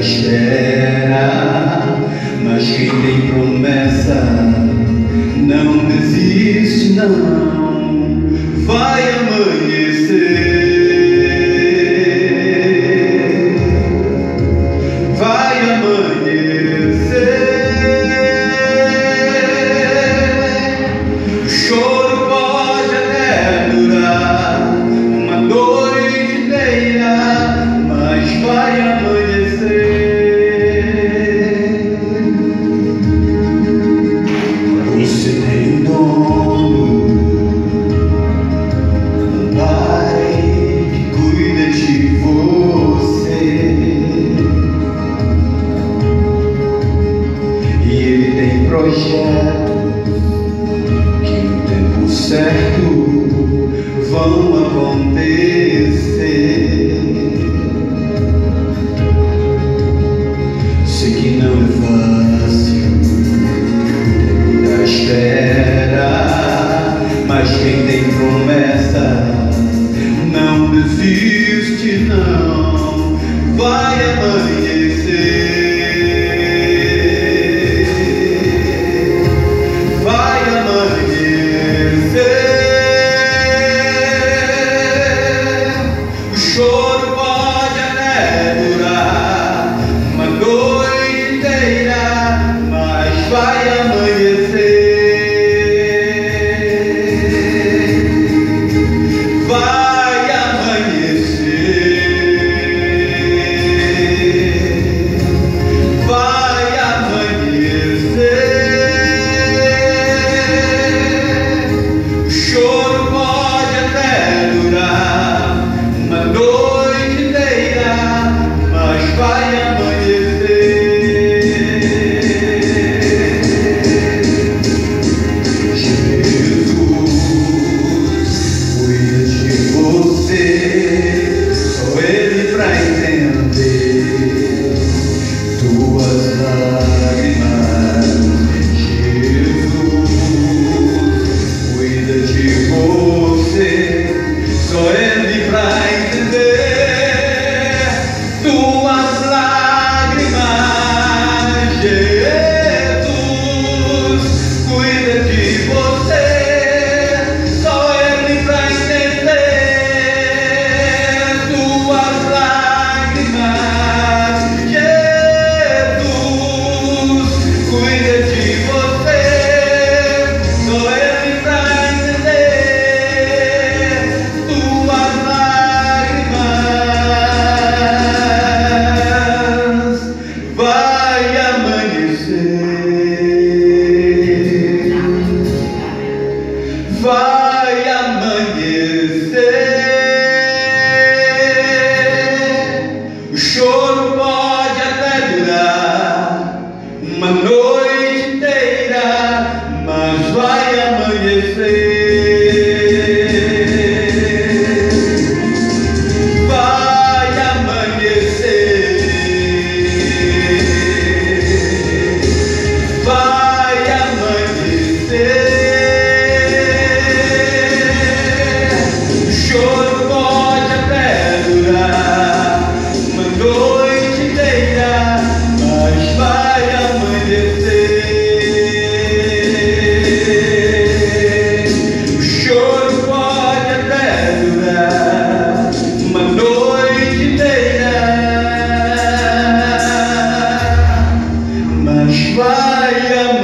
espera, mas quem tem promessa não desiste não. Vai amar. provision. Vaya